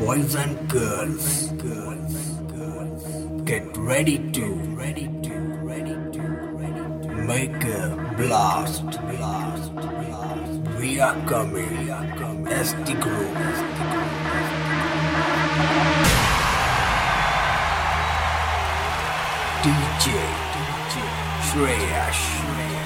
boys and girls, get ready to, ready to, ready to, ready to make a blast, blast, blast. We are coming, we are coming. SD Group. DJ, DJ, Shreyash, Mix,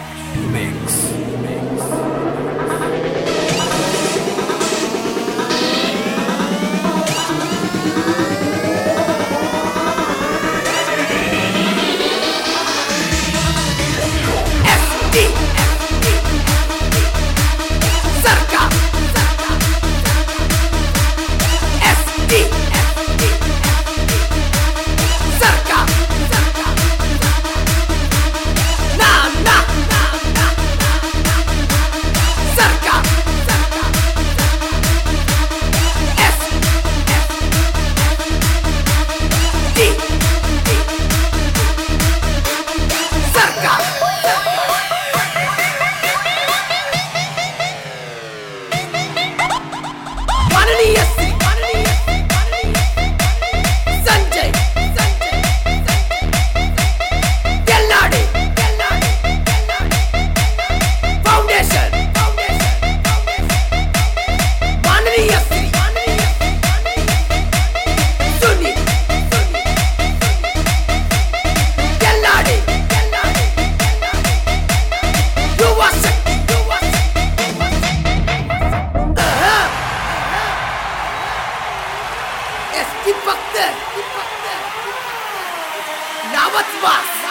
Гипотез! Гипотез! Гипотез! На вот вас!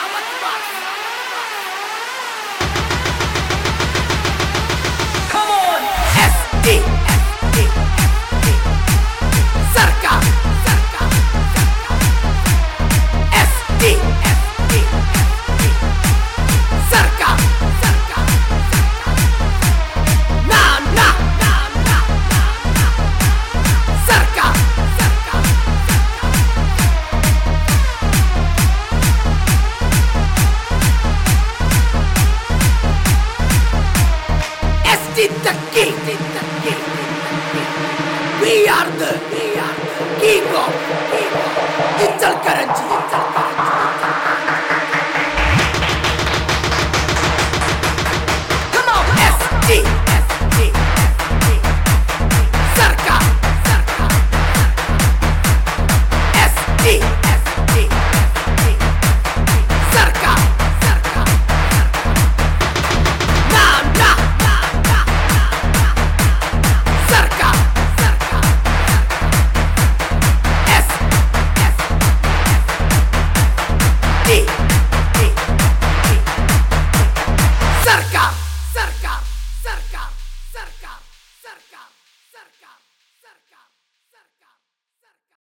in the king. We are the king of Ichalkaranji. Ital Karanchi. Come on, SG. dick.